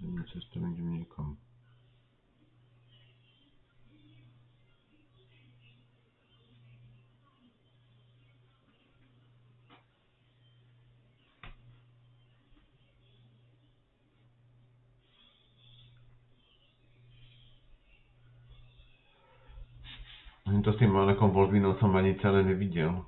ty robíš to. Tam vzadu. Nevím, cestu nejdem nikam. Ani to s tým Alekom Volvinou som ani celé neviděl.